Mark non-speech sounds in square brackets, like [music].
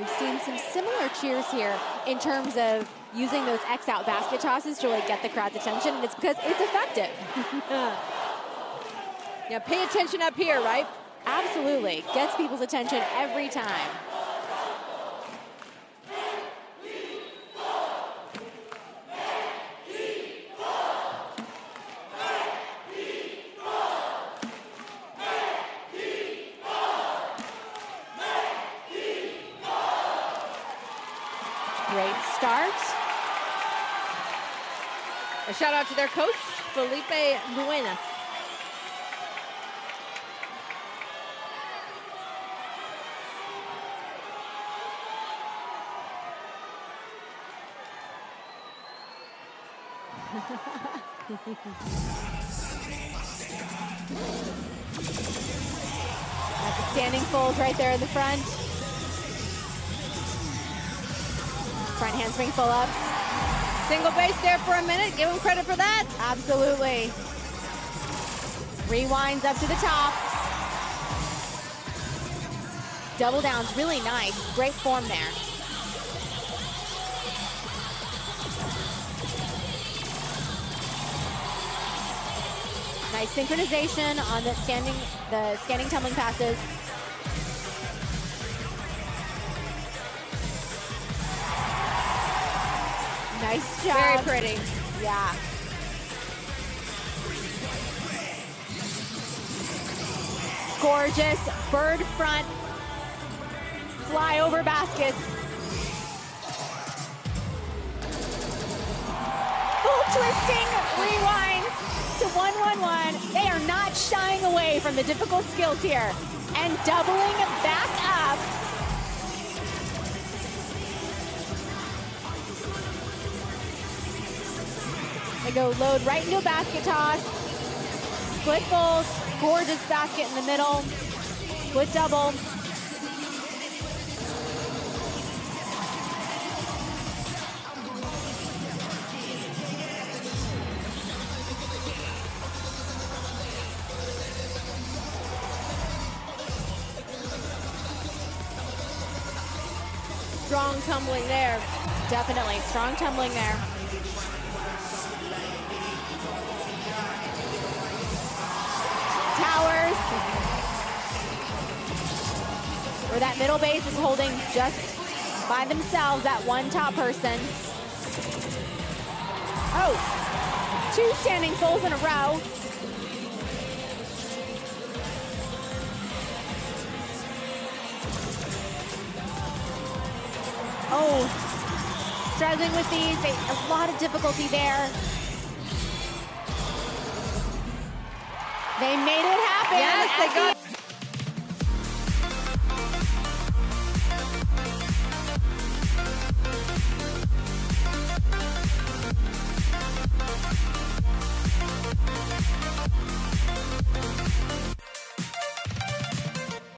We've seen some similar cheers here in terms of using those X out basket tosses to really get the crowd's attention, and it's because it's effective. [laughs] yeah, pay attention up here, right? Absolutely. Gets people's attention every time. Great start. A shout out to their coach, Felipe Buenas. [laughs] That's a standing full right there in the front. Front handspring full up. Single base there for a minute. Give him credit for that. Absolutely. Rewinds up to the top. Double downs, really nice. Great form there. Nice synchronization on the standing, the standing tumbling passes. Nice job. Very pretty. Yeah. Gorgeous bird front flyover baskets. Full twisting rewinds to 111. They are not shying away from the difficult skills here and doubling back up. They go load right into a basket toss. Split fold, gorgeous basket in the middle. Split double. Strong tumbling there. Definitely, strong tumbling there. Where that middle base is holding just by themselves, that one top person. Oh, two standing fulls in a row. Oh, struggling with these. They, a lot of difficulty there. They made it happen. Yes, they got